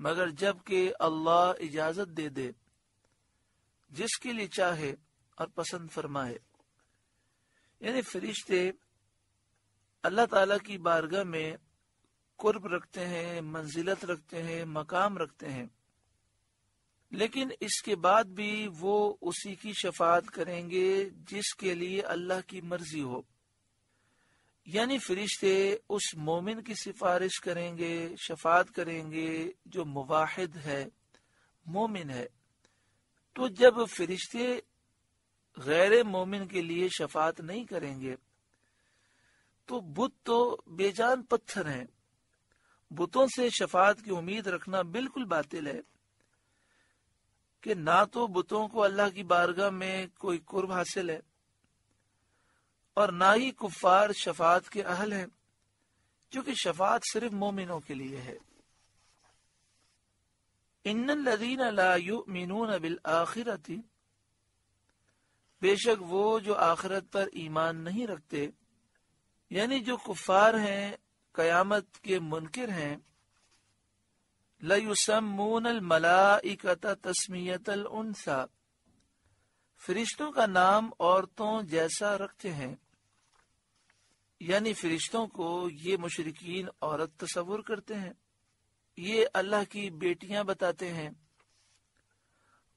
मगर जबकि अल्लाह इजाज़त दे दे, जिसके लिए चाहे और पसंद फरमाए। यानी फरिश्ते अल्लाह ताला की बारगाह में कुर्ब रखते हैं, मंजिलत रखते हैं, मकाम रखते हैं। लेकिन इसके बाद भी वो उसी की शफात करेंगे जिसके लिए अल्लाह की मर्ज़ी हो। यानी फरिश्ते उस मोमिन की सिफारिश करेंगे, शफात करेंगे जो मुवाहिद है, मोमिन है। तो जब फरिश्ते गैर मोमिन के लिए शफात नहीं करेंगे तो बुत तो बेजान पत्थर हैं। बुतों से शफात की उम्मीद रखना बिल्कुल बातिल है कि ना तो बुतों को अल्लाह की बारगाह में कोई कुर्ब हासिल है और ना ही कुफार शफात के अहल हैं क्योंकि शफात सिर्फ़ मोमिनों के लिए है। इन लदीन ला युमिनून बिल आखिरती, बेशक वो जो आखिरत पर ईमान नहीं रखते, यानी जो कुफार हैं, कयामत के मुनकर हैं लयुसमून मलाइकत तस्मीयत उनसा, फरिश्तों का नाम औरतों जैसा रखते हैं। यानी फरिश्तों को ये मुशरकिन औरत तस्वुर करते हैं। ये अल्लाह की बेटियाँ बताते हैं।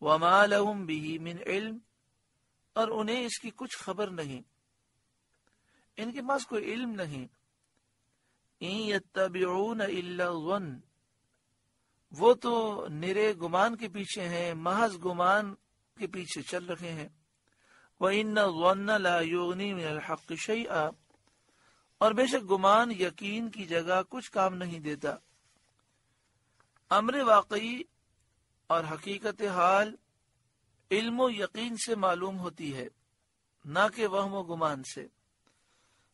वमा बिही मिन इल्म, और उन्हें इसकी कुछ खबर नहीं। इनके पास कोई इल्म नहीं। इन वो तो निरे गुमान के पीछे हैं, महज गुमान के पीछे चल रहे हैं। वह इन लायोनी हक शैआ और बेशक गुमान, यकीन की जगह कुछ काम नहीं देता। अमर वाकई और हकीकत हाल इल्म यकीन से मालूम होती है, न कि वहम गुमान से।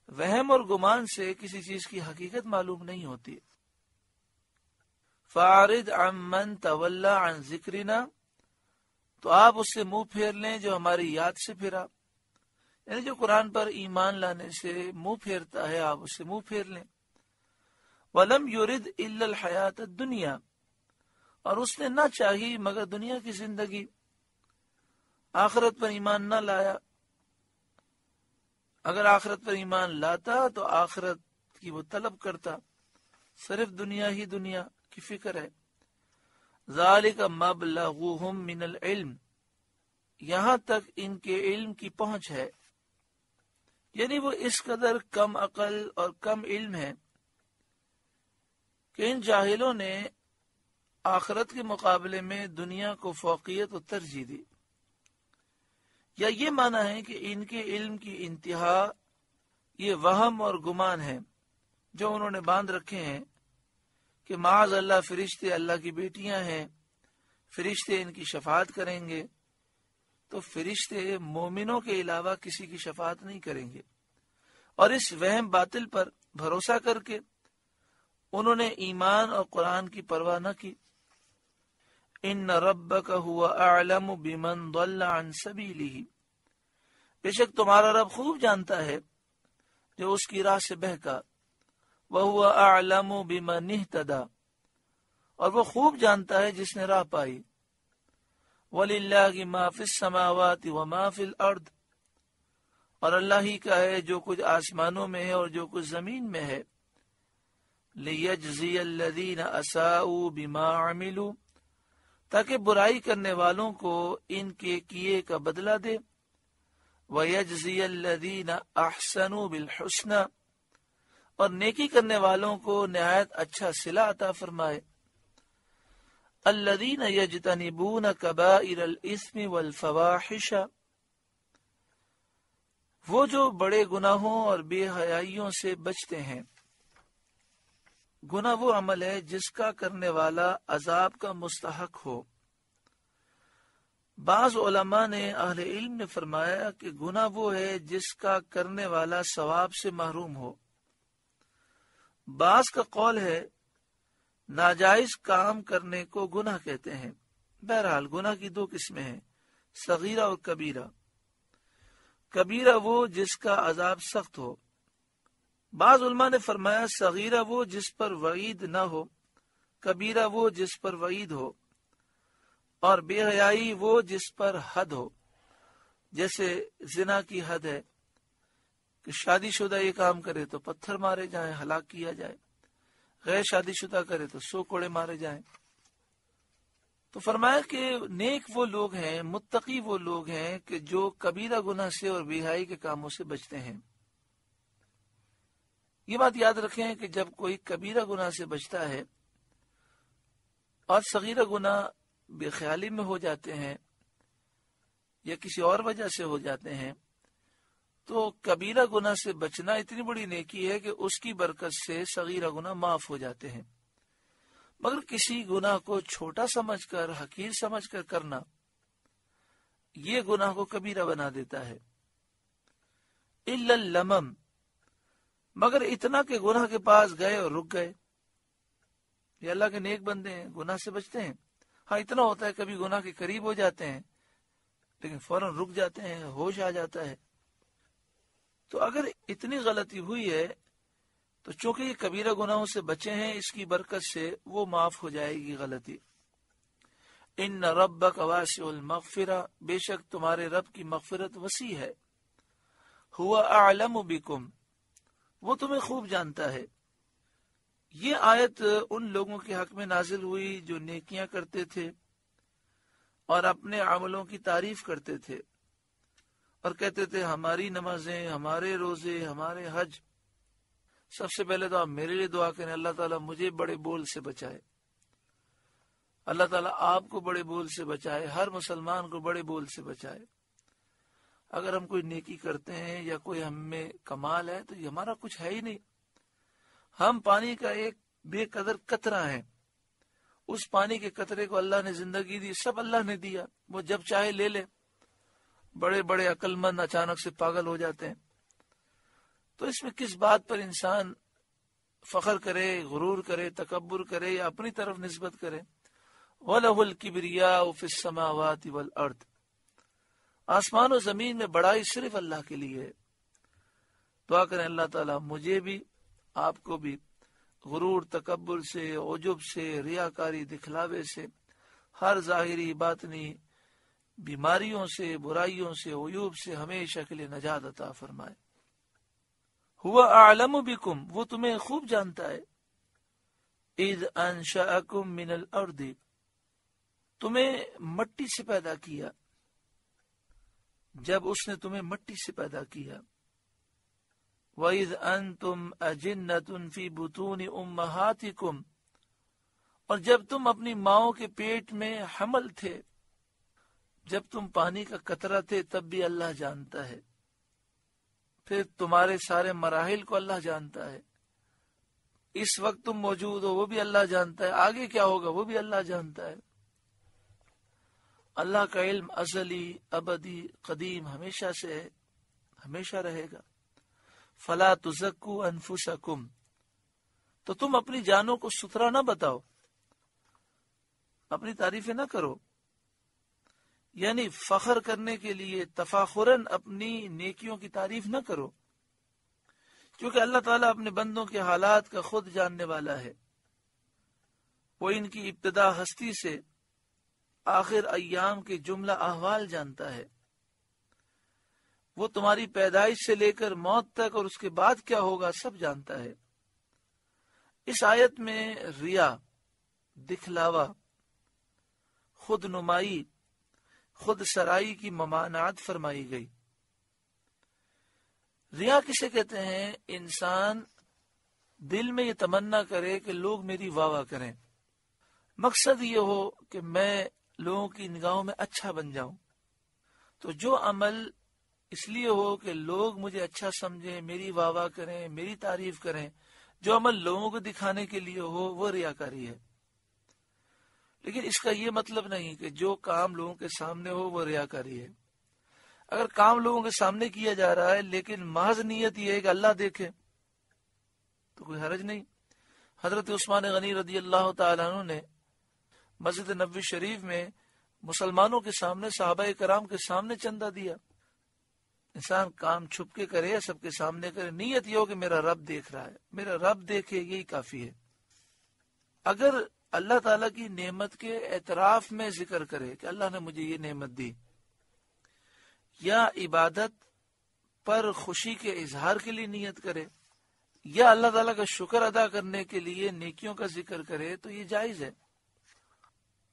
वहम और गुमान से किसी चीज़ की हकीकत मालूम नहीं होती। फारिद अमन तवल्ला अन जिक्रिना तो आप उससे मुँह फेर लें जो हमारी याद से फिरा। यानी जो कुरान पर ईमान लाने से मुँह फेरता है, आप उससे मुँह फेर लें। वलम युरिद इल्ल हयात दुनिया। और उसने ना चाहिए मगर दुनिया की ज़िंदगी। आखरत पर ईमान न लाया। अगर आखरत पर ईमान लाता तो आखरत की वो तलब करता। सिर्फ़ दुनिया ही दुनिया की फ़िक्र है। जालिक मबलगुहुम मिनल इल्म। यहाँ तक इनके इल्म की पहुँच है। यानी वो इस कदर कम अकल और कम इल्म है कि इन जाहिलों ने आखरत के मुकाबले में दुनिया को फोकियत और तरजीह दी। या ये माना है कि इनके इल्म की इंतहा ये वहम और गुमान है जो उन्होंने बाँध रखे हैं कि माज अल्लाह फरिश्ते अल्लाह की बेटियाँ हैं, फरिश्ते इनकी शफात करेंगे तो फरिश्ते मोमिनों के अलावा किसी की शफात नहीं करेंगे। और इस वहम बातिल पर भरोसा करके उन्होंने ईमान और कुरान की परवाह न की। इन रब का हुआ आलम बिमन सबीली बेशक तुम्हारा रब खूब जानता है जो उसकी राह से बहका। वह हुआ आलम बिमन तदा और वो खूब जानता है जिसने राह पाई। की माफिस व माफिल अर्द। और अल्लाह ही का है जो कुछ आसमानों में है और जो कुछ ज़मीन में है। अल्लदीन असाऊ बिमा अमिलू, ताकि बुराई करने वालों को इनके किए का बदला दे। वयजीन अहसनु बिलहसना, और नेकी करने वालों को नहायत अच्छा सिला अता फरमाए। अल्लदीन यजतनिबून कबाइर इसमी वल फवाहिशा वो जो बड़े गुनाहों और बेहयाइयों से बचते हैं। गुना वो अमल है जिसका करने वाला अजाब का मुस्तहक हो। बाज उलमा ने अहले इल्म ने फरमाया कि गुना वो है जिसका करने वाला सवाब से महरूम हो। बाज का कौल है नाजायज काम करने को गुनाह कहते हैं। बहरहाल, गुनाह की दो किस्में हैं, सगीरा और कबीरा। कबीरा वो जिसका अजाब सख्त हो। बाज उलमा ने फरमाया, सगीरा वो जिस पर वईद न हो, कबीरा वो जिस पर वईद हो, और बेहयाई वो जिस पर हद हो। जैसे जिना की हद है कि शादीशुदा ये काम करे तो पत्थर मारे जाए, हलाक किया जाए। गैर शादीशुदा करे तो सो कोड़े मारे जाए। तो फरमाया कि नेक वो लोग हैं, मुत्तकी वो लोग हैं कि जो कबीरा गुना से और बेहाई के कामों से बचते हैं। ये बात याद रखें कि जब कोई कबीरा गुना से बचता है और सगीरा गुना बेख्याली में हो जाते हैं या किसी और वजह से हो जाते हैं तो कबीरा गुना से बचना इतनी बड़ी नेकी है कि उसकी बरकत से सगीरा गुना माफ़ हो जाते हैं। मगर किसी गुनाह को छोटा समझकर, हकीर समझकर करना, ये गुनाह को कबीरा बना देता है। इल्लमम मगर इतना के गुनाह के पास गए और रुक गए। ये अल्लाह के नेक बंदे हैं, गुनाह से बचते हैं। हाँ इतना होता है कभी गुनाह के करीब हो जाते हैं, लेकिन फ़ौरन रुक जाते हैं, होश आ जाता है। तो अगर इतनी गलती हुई है तो चूँकि ये कबीरा गुनाहों से बचे हैं, इसकी बरकत से वो माफ़ हो जाएगी गलती। इन रब मगफिरा, बेशक तुम्हारे रब की मगफिरत वसी है। हुआ आलम बिकुम, वो तुम्हें खूब जानता है। ये आयत उन लोगों के हक में नाजिल हुई जो नेकियाँ करते थे और अपने अमलों की तारीफ़ करते थे। और कहते थे, हमारी नमाजें, हमारे रोज़े, हमारे हज, सबसे पहले तो आप मेरे लिए दुआ करें, अल्लाह ताला मुझे बड़े बोल से बचाए। अल्लाह ताला आपको बड़े बोल से बचाए, हर मुसलमान को बड़े बोल से बचाए। अगर हम कोई नेकी करते हैं या कोई हम में कमाल है तो ये हमारा कुछ है ही नहीं। हम पानी का एक बेकदर कतरा है। उस पानी के कतरे को अल्लाह ने ज़िंदगी दी, सब अल्लाह ने दिया। वो जब चाहे ले ले। बड़े बड़े अकलमंद अचानक से पागल हो जाते हैं। तो इसमें किस बात पर इंसान फखर करे, गुरूर करे तकबर करे या अपनी तरफ़ नस्बत करे? वलहुल किबरिया समावात अर्थ आसमान और ज़मीन में बड़ाई सिर्फ़ अल्लाह के लिए है। दुआ करें अल्लाह ताला, मुझे भी, आपको भी, गुरूर तकबर से, ओजुब से, रियाकारी, दिखलावे से, हर जाहिरी, बातनी बीमारियों से, बुराइयों से ओयूब से हमेशा के लिए नजात अता फरमाए। हुआ आलम बिकुम, वो तुम्हें खूब जानता है। ईद अनशाकुम मिनल अर्दी, तुम्हें मट्टी से पैदा किया। जब उसने तुम्हें मट्टी से पैदा किया। वईद अन तुम अजिन्नतुन फ़ी बुतून उम्महातिकुम, और जब तुम अपनी माओ के पेट में हमल थे जब तुम पानी का कतरा थे, तब भी अल्लाह जानता है। फिर तुम्हारे सारे मराहल को अल्लाह जानता है। इस वक्त तुम मौजूद हो, वो भी अल्लाह जानता है। आगे क्या होगा, वो भी अल्लाह जानता है। अल्लाह का इल्म अजली अबदी, कदीम हमेशा से है, हमेशा रहेगा। फला तुजक्कू अनफुसकुम। तो तुम अपनी जानों को सुथरा ना बताओ। अपनी तारीफें ना करो। यानी फखर करने के लिए तफाखुरन अपनी नेकियों की तारीफ़ न करो। क्योंकि अल्लाह ताला अपने बंदों के हालात का खुद जानने वाला है। वो इनकी इब्तदा हस्ती से आखिर अयाम के जुमला अहवाल जानता है। वो तुम्हारी पैदाइश से लेकर मौत तक और उसके बाद क्या होगा सब जानता है। इस आयत में रिया, दिखलावा खुद नुमाई खुद सराई की ममानात फरमाई गई। रिया किसे कहते हैं? इंसान दिल में ये तमन्ना करे कि लोग मेरी वाह करें। मकसद ये हो कि मैं लोगों की निगाहों में अच्छा बन जाऊँ। तो जो अमल इसलिए हो कि लोग मुझे अच्छा समझें, मेरी वाह वाह करें, मेरी तारीफ़ करें, जो अमल लोगों को दिखाने के लिए हो, वो रियाकारी है। लेकिन इसका ये मतलब नहीं कि जो काम लोगों के सामने हो, वो रियाकारी है। अगर काम लोगों के सामने किया जा रहा है, लेकिन महज नीयत ये है कि अल्लाह देखे तो कोई हरज नहीं। हज़रत उस्मान गनी रदी अल्लाह तु ने मस्जिद नबी शरीफ में मुसलमानों के सामने साहबा कराम के सामने चंदा दिया। इंसान काम छुप के करे या सबके सामने करे, नीयत ये हो कि मेरा रब देख रहा है। मेरा रब देखे, यही काफ़ी है। अगर अल्लाह ताला की नेमत के एतराफ में ज़िक्र करे कि अल्लाह ने मुझे ये नेमत दी। या इबादत पर खुशी के इजहार के लिए नियत करे, या अल्लाह ताला का शुक्र अदा करने के लिए नेकियों का ज़िक्र करे तो ये जायज़ है।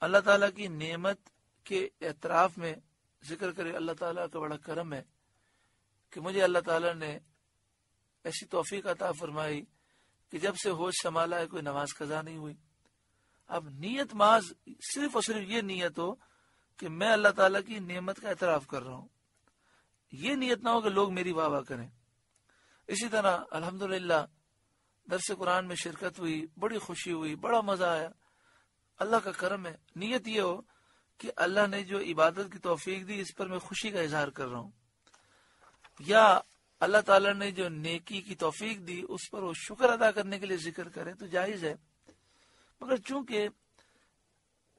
अल्लाह ताला की नेमत के एतराफ में ज़िक्र करे, अल्लाह ताला का बड़ा करम है कि मुझे अल्लाह ताला ने ऐसी तोफीक अता फरमाई कि जब से होश संभाला है, कोई नमाज़ कजा नहीं हुई। अब नीयत माज सिर्फ़ और सिर्फ़ ये नीयत हो कि मैं अल्लाह ताला की नेमत का एतराफ कर रहा हूँ। ये नीयत ना हो कि लोग मेरी वाह वाह करें। इसी तरह, अल्हम्दुलिल्लाह, दरस कुरान में शिरकत हुई, बड़ी खुशी हुई, बड़ा मज़ा आया। अल्लाह का करम है। नीयत ये हो कि अल्लाह ने जो इबादत की तोफीक दी, इस पर मैं खुशी का इजहार कर रहा हूँ। या अल्लाह ताला ने जो नेकी की तोफीक दी, उस पर वो शुक्र अदा करने के लिए ज़िक्र करे तो जायज़ है। मगर चूँकि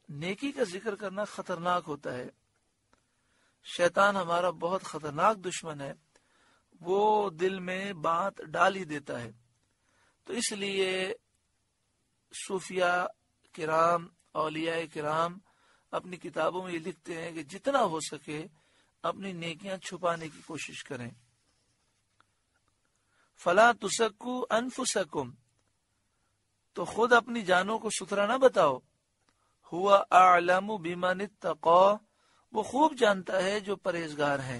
नेकी का ज़िक्र करना खतरनाक होता है, शैतान हमारा बहुत खतरनाक दुश्मन है, वो दिल में बात डाल ही देता है। तो इसलिए सूफिया किराम, औलिया किराम अपनी किताबों में ये लिखते हैं कि जितना हो सके अपनी नेकियाँ छुपाने की कोशिश करें। फला तुसक्कू अनफुसकुम तो खुद अपनी जानों को सुथरा ना बताओ। हुआ आलम बीमानित तकौ वो खूब जानता है जो परहेजगार है।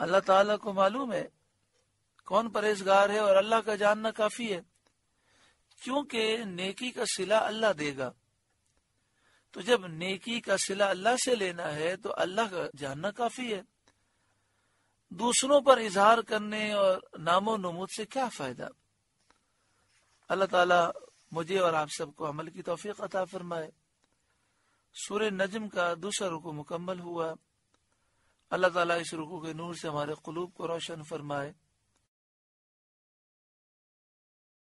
अल्लाह ताला को मालूम है कौन परहेजगार है और अल्लाह का जानना काफ़ी है। क्योंकि नेकी का सिला अल्लाह देगा। तो जब नेकी का सिला अल्लाह से लेना है तो अल्लाह का जानना काफ़ी है। दूसरों पर इजहार करने और नामो नमूद से क्या फ़ायदा? अल्लाह ताला मुझे और आप सबको अमल की तोफीक अता फरमाए। सूर्य नजम का दूसरा रुकू मुकम्मल हुआ। अल्लाह ताला इस रुको के नूर से हमारे कुलूब को रोशन फरमाए।